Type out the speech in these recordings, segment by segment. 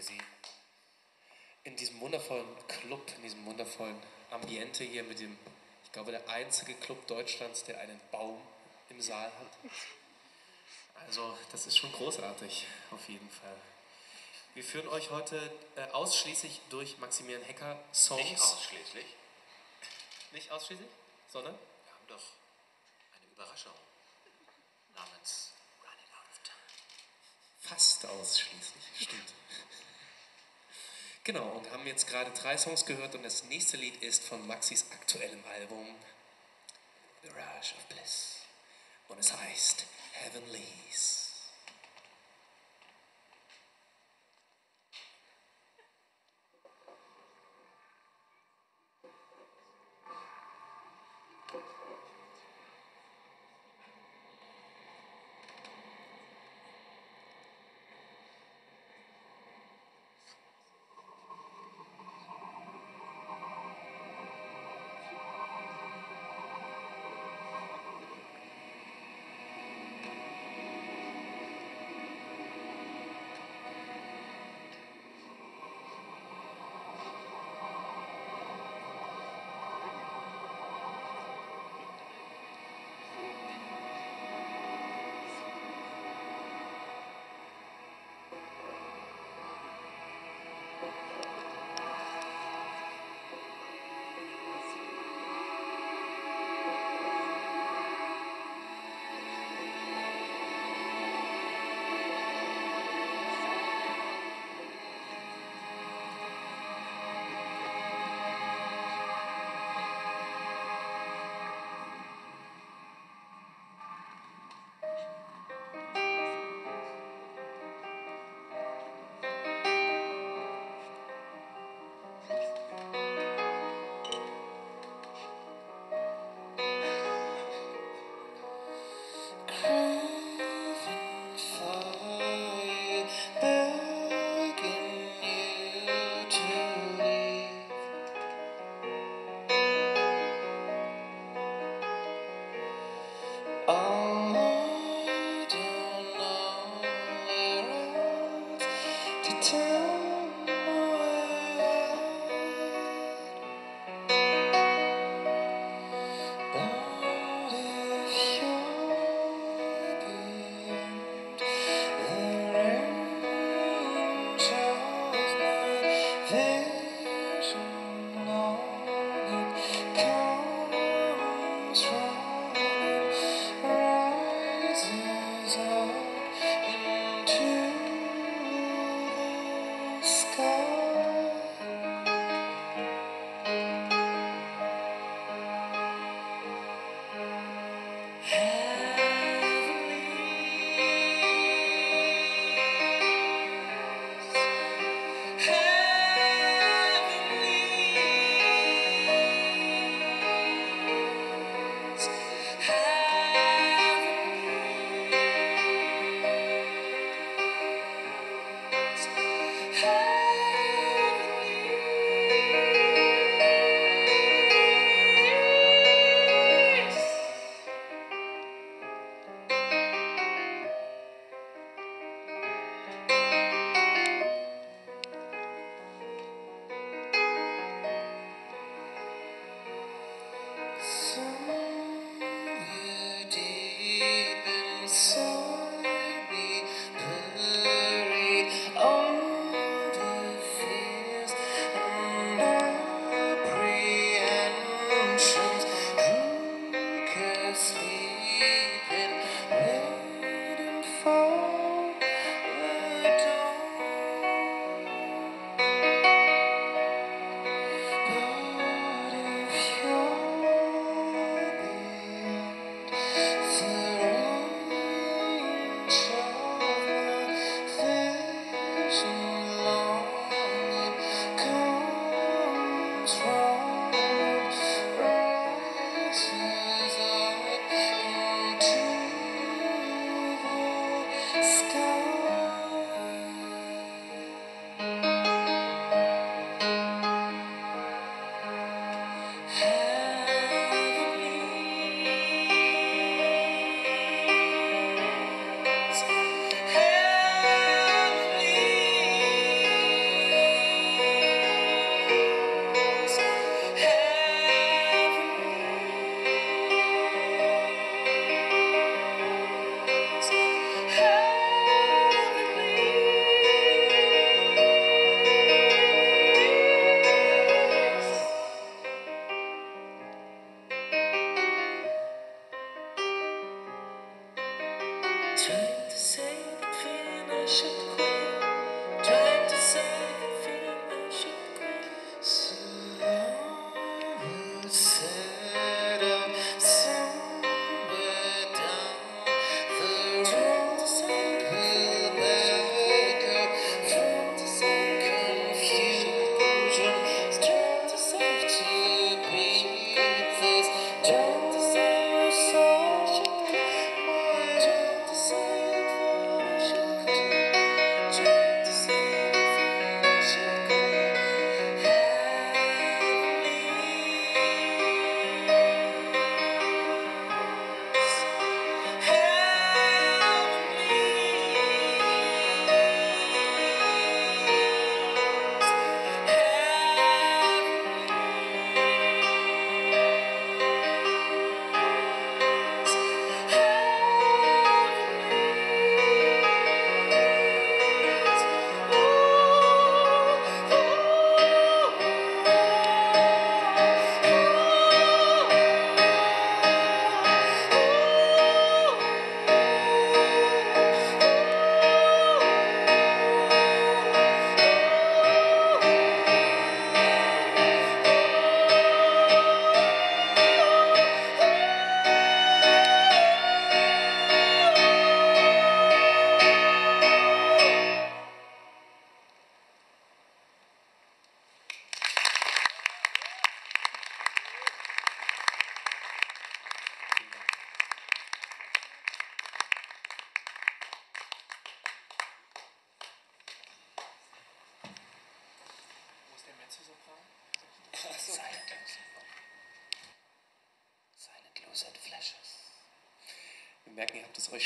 für Sie. In diesem wundervollen Club, in diesem wundervollen Ambiente hier mit dem, ich glaube, der einzige Club Deutschlands, der einen Baum im Saal hat. Also, das ist schon großartig, auf jeden Fall. Wir führen euch heute äh, ausschließlich durch Maximilian Hecker Songs. Nicht ausschließlich. Nicht ausschließlich, sondern Wir haben doch eine Überraschung namens Running Out of Time. fast ausschließlich, stimmt. Genau, und haben jetzt gerade drei Songs gehört und das nächste Lied ist von Maxis aktuellem Album Mirage of Bliss. Und es heißt Heavenlies.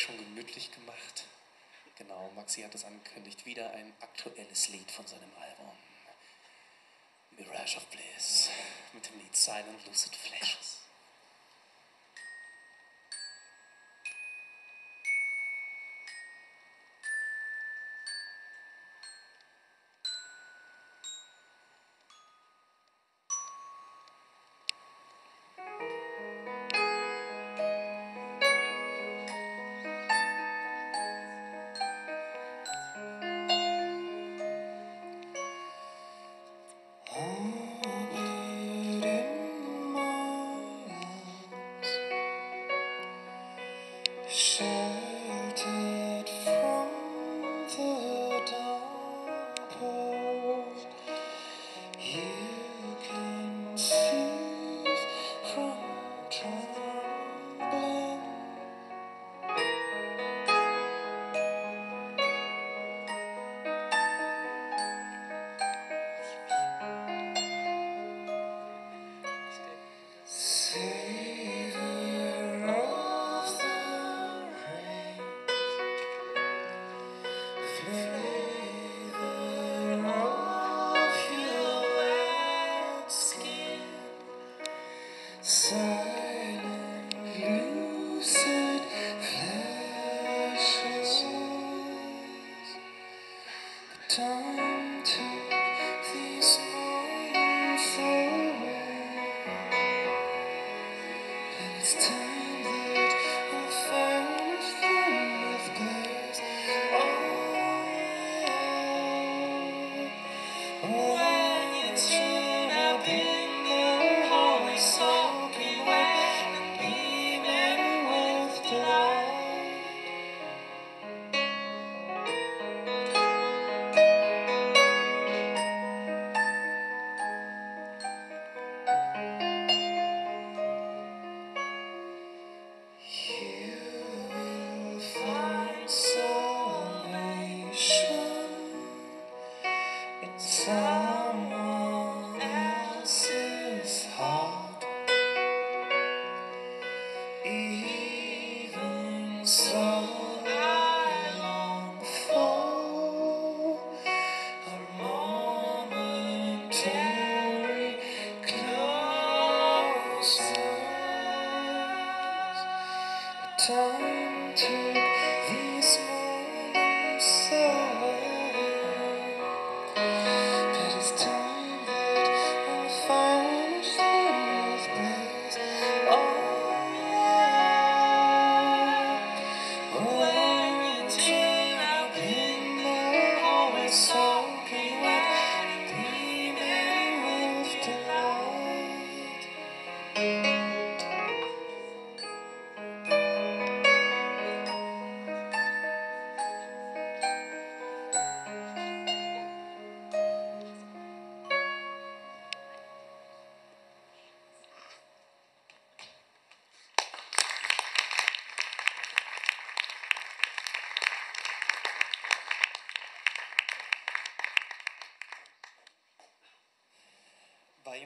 Ihr habt Oh.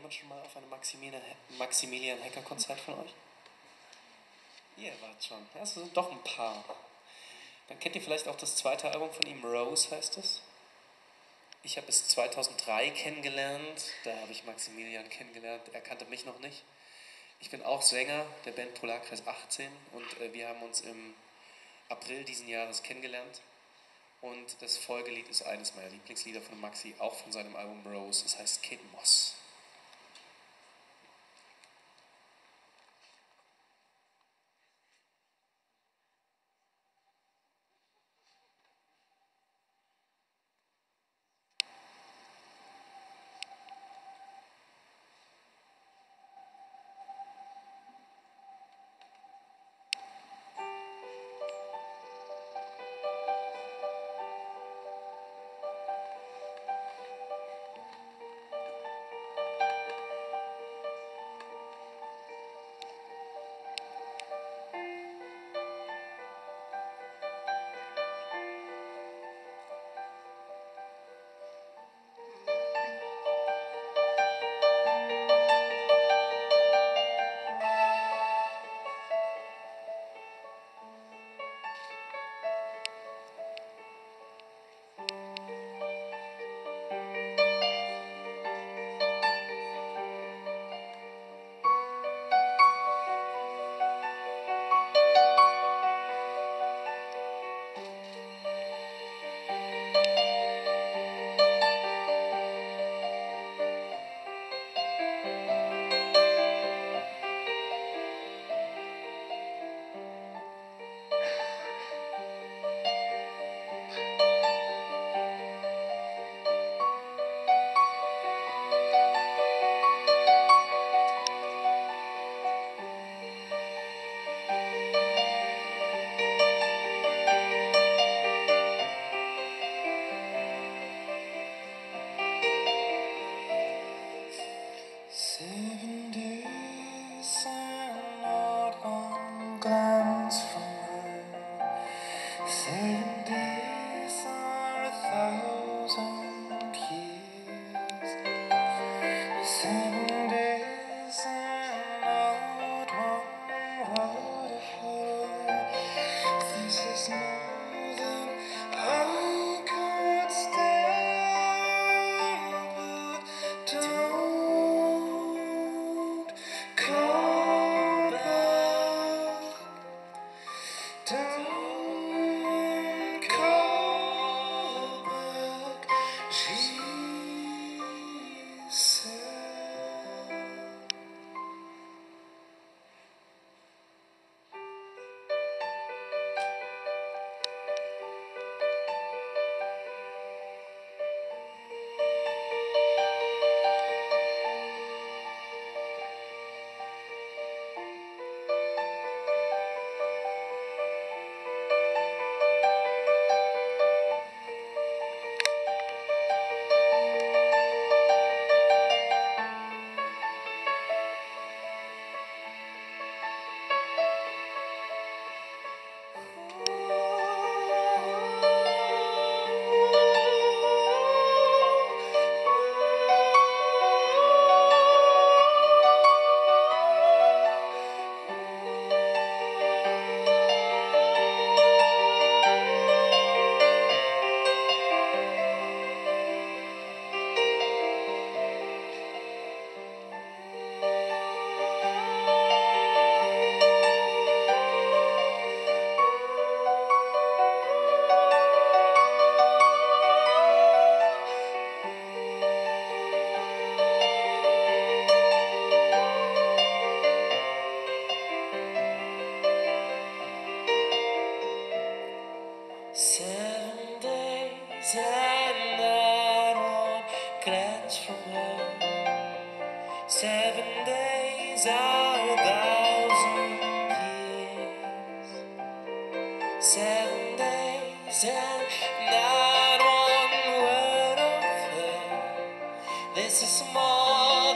Jemand schon mal auf einem Maximilian, Maximilian Hacker Konzert von euch? Ihr wart schon. Ja, es sind doch ein paar. Dann kennt ihr vielleicht auch das zweite Album von ihm, Rose heißt es. Ich habe es 2003 kennengelernt, da habe ich Maximilian kennengelernt, er kannte mich noch nicht. Ich bin auch Sänger der Band Polarkreis 18 und äh, wir haben uns im April diesen Jahres kennengelernt. Und das Folgelied ist eines meiner Lieblingslieder von Maxi, auch von seinem Album Rose. Es heißt Kid Moss. More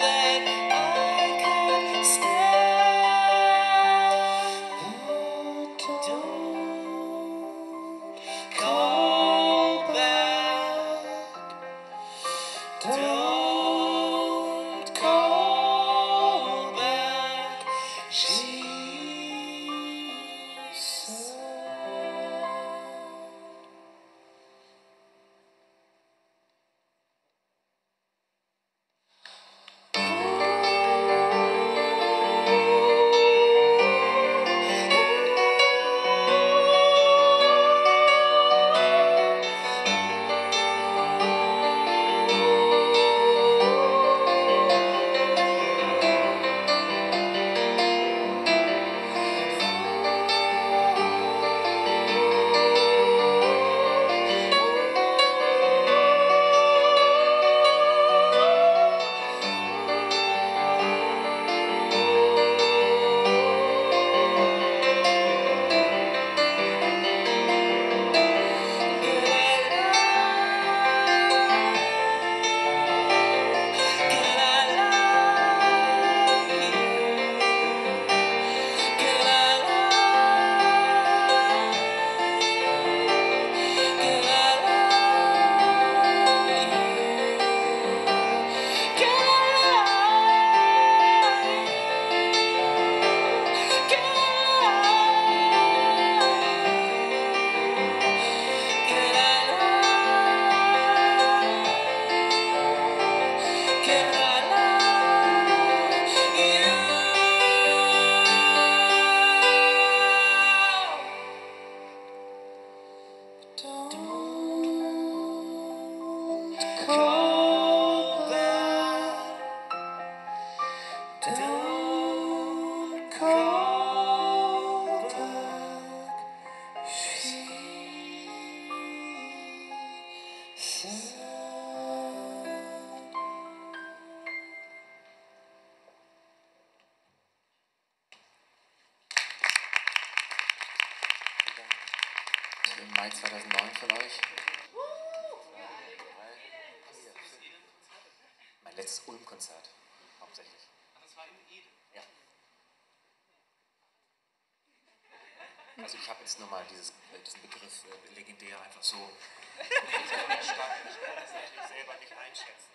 äh, legendär einfach so. Ich kann das natürlich selber nicht einschätzen.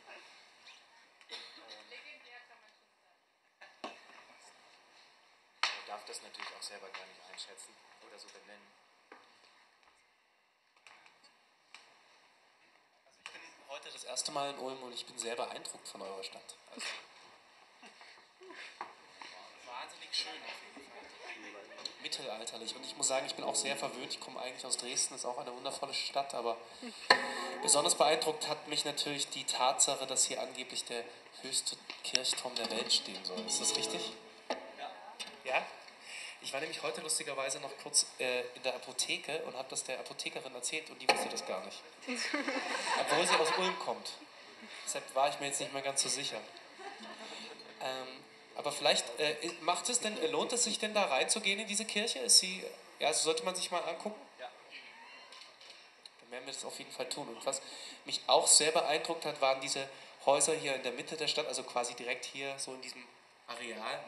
Man darf das natürlich auch selber gar nicht einschätzen oder so benennen. Also ich bin heute das erste Mal in Ulm und ich bin sehr beeindruckt von eurer Stadt. Also, wahnsinnig schön auf jeden Fall. Mittelalterlich. Und ich muss sagen, ich bin auch sehr verwöhnt. Ich komme eigentlich aus Dresden, ist auch eine wundervolle Stadt, aber besonders beeindruckt hat mich natürlich die Tatsache, dass hier angeblich der höchste Kirchturm der Welt stehen soll. Ist das richtig? Ja? Ich war nämlich heute lustigerweise noch kurz äh, in der Apotheke und habe das der Apothekerin erzählt und die wusste das gar nicht. Obwohl sie aus Ulm kommt. Deshalb war ich mir jetzt nicht mehr ganz so sicher. Ähm, aber vielleicht äh, macht es denn, lohnt es sich denn da reinzugehen in diese Kirche? Ist sie, ja, also sollte man sich mal angucken? Ja. Dann werden wir das auf jeden Fall tun. Und was mich auch sehr beeindruckt hat, waren diese Häuser hier in der Mitte der Stadt, also quasi direkt hier so in diesem Areal,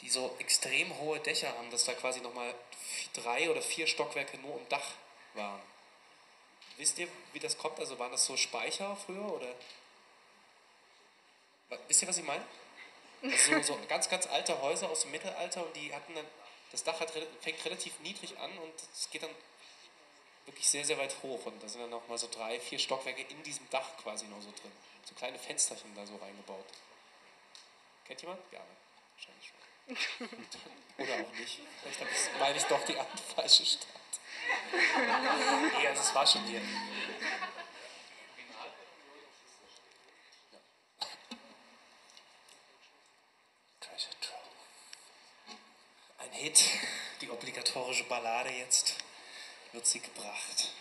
die so extrem hohe Dächer haben, dass da quasi nochmal drei oder vier Stockwerke nur im Dach waren. Wisst ihr, wie das kommt? Also waren das so Speicher früher oder? Wisst ihr, was ich meine? So, so ganz, ganz alte Häuser aus dem Mittelalter und die hatten dann, das Dach hat, fängt relativ niedrig an und es geht dann wirklich sehr, sehr weit hoch und da sind dann nochmal so drei, vier Stockwerke in diesem Dach quasi noch so drin. So kleine Fensterchen da so reingebaut. Kennt jemand? Ja, wahrscheinlich schon. Oder auch nicht. Vielleicht meine ich doch die falsche Stadt. Nee, also es war schon hier. Ballade jetzt wird sie gebracht.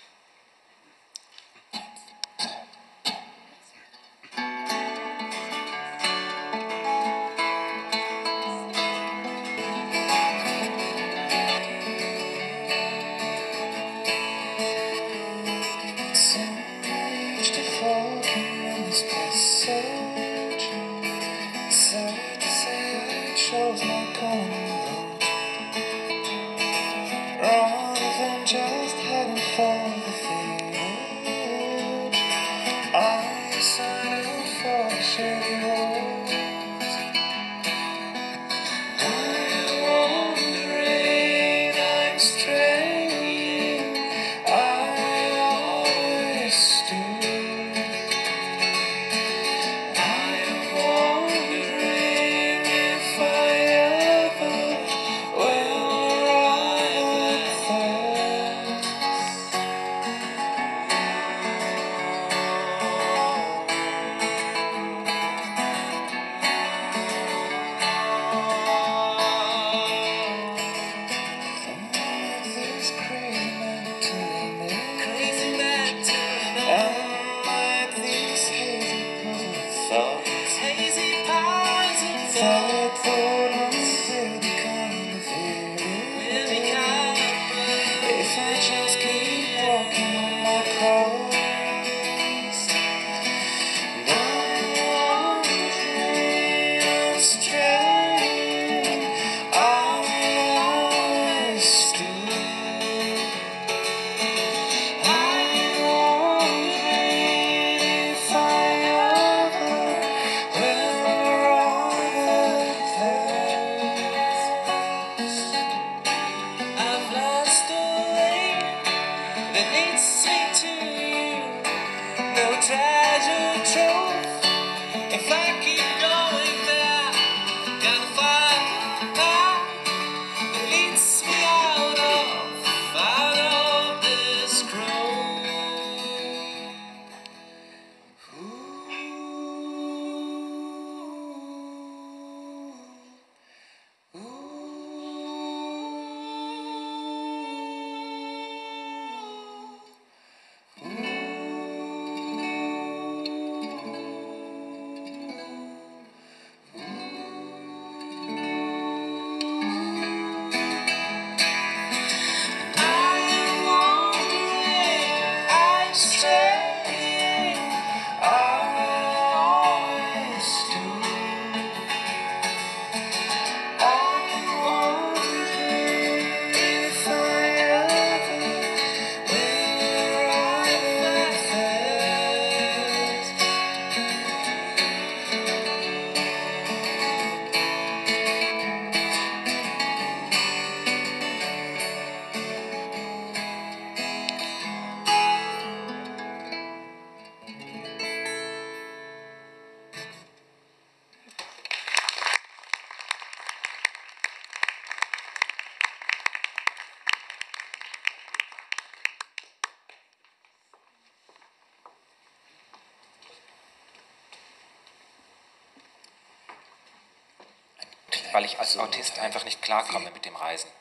Weil ich als Autist einfach nicht klarkomme mit dem Reisen.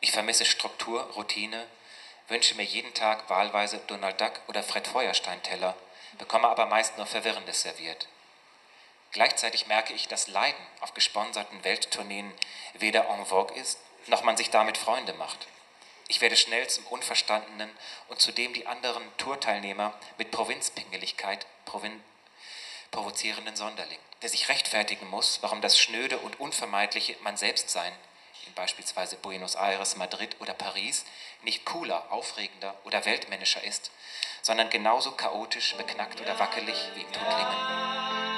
Ich vermisse Struktur, Routine, wünsche mir jeden Tag wahlweise Donald Duck oder Fred Feuerstein Teller, bekomme aber meist nur Verwirrendes serviert. Gleichzeitig merke ich, dass Leiden auf gesponserten Welttourneen weder en vogue ist, noch man sich damit Freunde macht. Ich werde schnell zum Unverstandenen und zudem die anderen Tourteilnehmer mit Provinzpingeligkeit provin provozierenden Sonderling, der sich rechtfertigen muss, warum das schnöde und unvermeidliche Man selbst sein, in beispielsweise Buenos Aires, Madrid oder Paris, nicht cooler, aufregender oder weltmännischer ist, sondern genauso chaotisch, beknackt oder wackelig wie in Tuttlingen.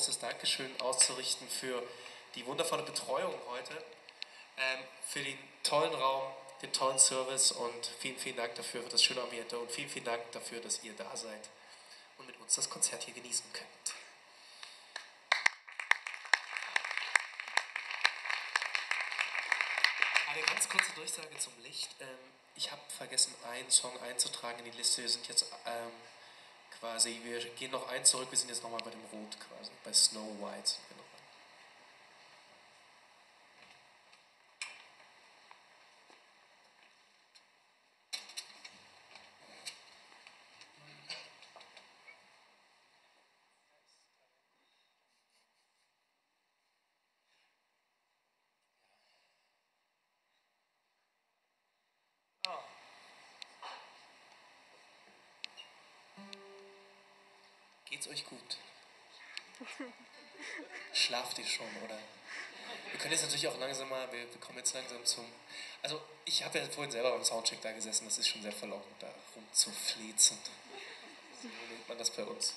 Großes Dankeschön auszurichten für die wundervolle Betreuung heute, ähm, für den tollen Raum, den tollen Service und vielen, vielen Dank dafür, für das schöne Ambiente und vielen, vielen Dank dafür, dass ihr da seid und mit uns das Konzert hier genießen könnt. Eine ganz kurze Durchsage zum Licht. Ähm, ich habe vergessen, einen Song einzutragen in die Liste. Wir sind jetzt ähm, quasi, wir gehen noch einen zurück, wir sind jetzt nochmal bei dem Rot quasi, bei Snow White. sind wir noch. Geht's euch gut? Schlaft ihr schon, oder? Wir können jetzt natürlich auch langsam mal, wir, wir kommen jetzt langsam zum. Also, ich habe ja vorhin selber beim Soundcheck da gesessen, das ist schon sehr verlockend, da rumzuflezen. So nennt man das bei uns.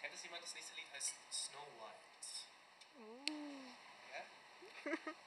Kennt das jemand? Das nächste Lied heißt Snow White. Ja?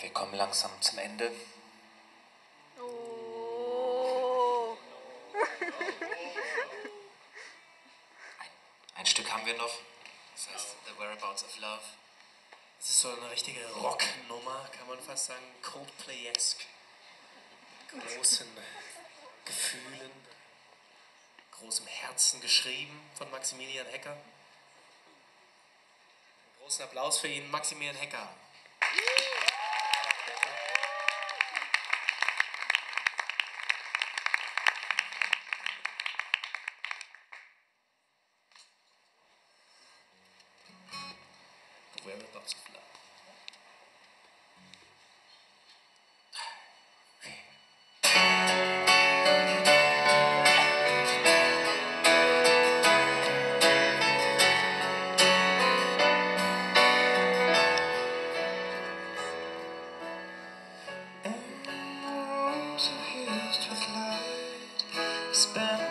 wir kommen langsam zum Ende. Oh. Ein, ein Stück haben wir noch. Das heißt The Whereabouts of Love. Es ist so eine richtige Rocknummer, kann man fast sagen. Coldplay-esque. Großen Gefühlen, großem Herzen geschrieben von Maximilian Hecker. Großen Applaus für ihn, Maximilian Hecker. spent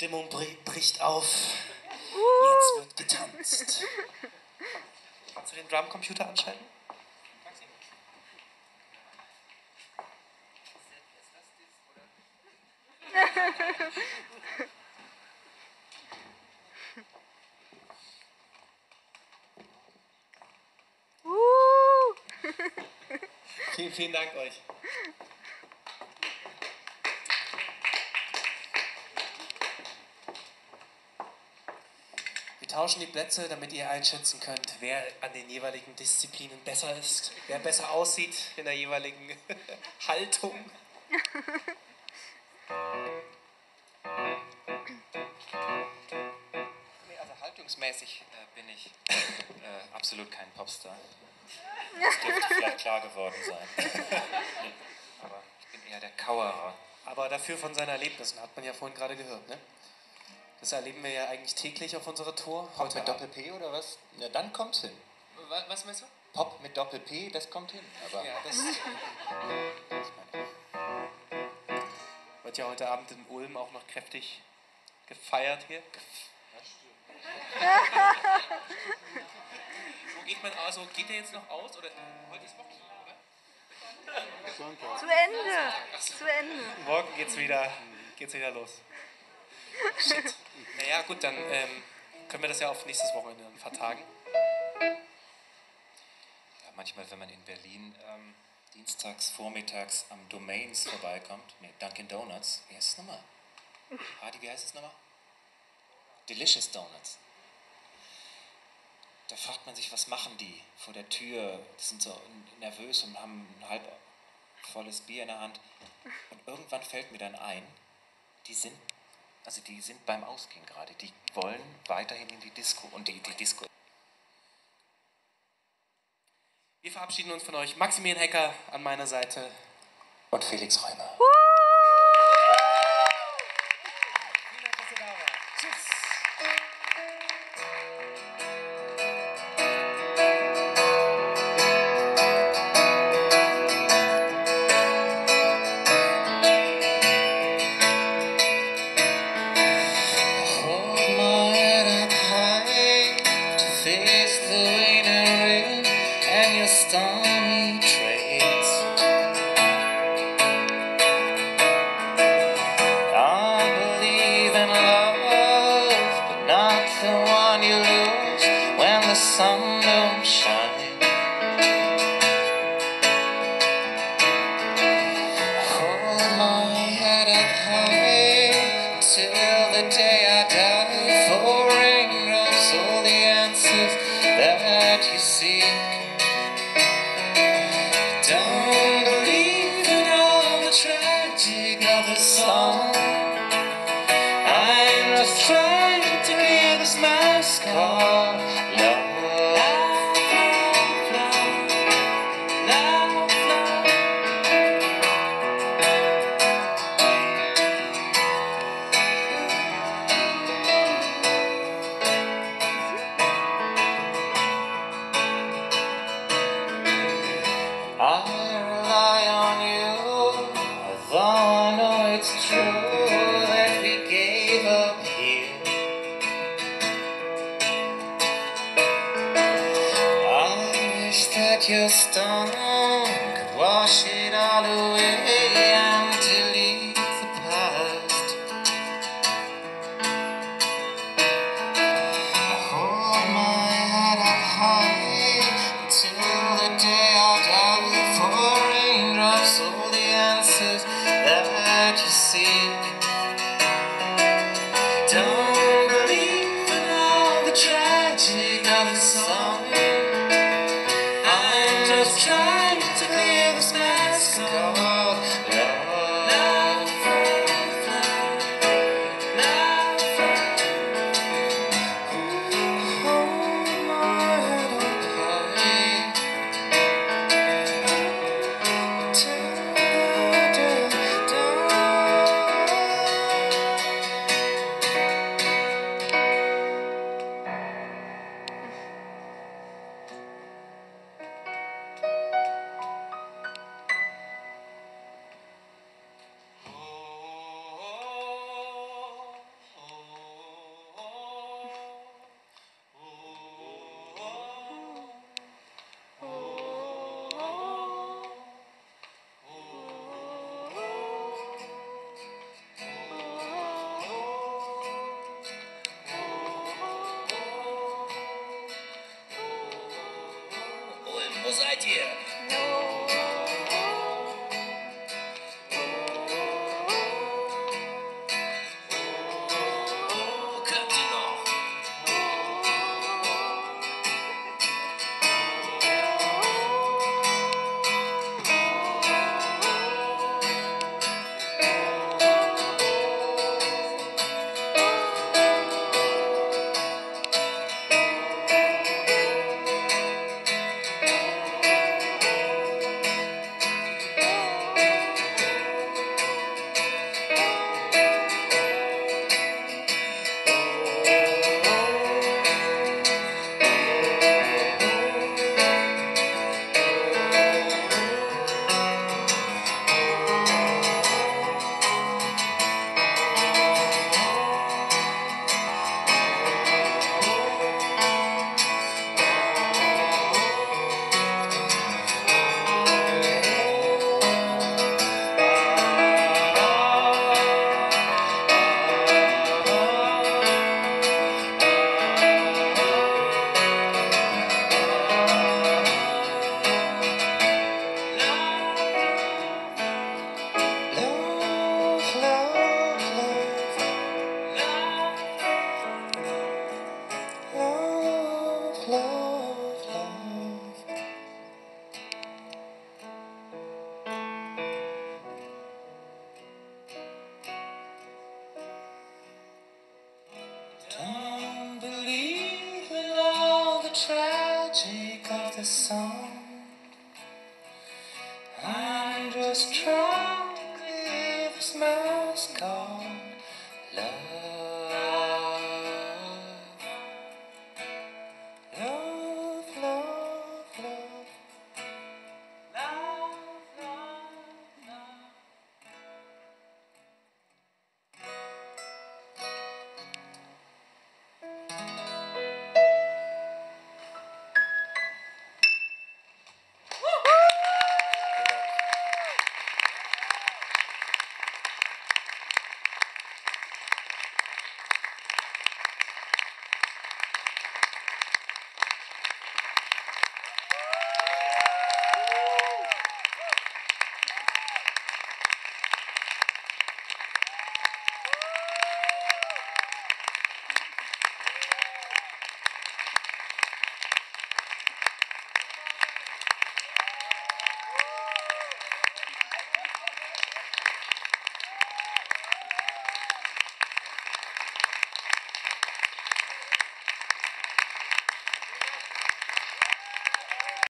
Stimmung bri- bricht auf. Jetzt wird getanzt. Kannst du den Drumcomputer anschalten? Uh, Vielen, vielen Dank euch. Tauschen die Plätze, damit ihr einschätzen könnt, wer an den jeweiligen Disziplinen besser ist, wer besser aussieht in der jeweiligen Haltung. Nee, also haltungsmäßig äh, bin ich äh, absolut kein Popstar. Das dürfte vielleicht klar geworden sein. aber ich bin eher der Kauerer. Aber dafür von seinen Erlebnissen, hat man ja vorhin gerade gehört, ne? Das erleben wir ja eigentlich täglich auf unserer Tour. Pop Heute mit. Doppel-P oder was? Ja, dann kommt's hin. Was meinst du? Pop mit Doppel-P, das kommt hin. Aber Ja, das, Wird ja heute Abend in Ulm auch noch kräftig gefeiert hier. Wo geht man also? Geht der jetzt noch aus? Oder heute ist Wochenende, oder? zu Ende. Zu Ende. Morgen geht's wieder, geht's wieder los. Shit. Naja, gut, dann ähm, können wir das ja auf nächstes Wochenende dann vertagen. ja, manchmal, wenn man in Berlin ähm, dienstags, vormittags am Domains vorbeikommt, nee, Dunkin' Donuts, wie heißt es nochmal? Hardy, wie heißt es nochmal? Delicious Donuts. Da fragt man sich, was machen die vor der Tür? Die sind so nervös und haben ein halb volles Bier in der Hand. Und irgendwann fällt mir dann ein, die sind, also die sind beim Ausgehen gerade. Die wollen weiterhin in die Disco. Und die, die Disco Wir verabschieden uns von euch. Maximilian Hecker an meiner Seite. und Felix Räumer. understand.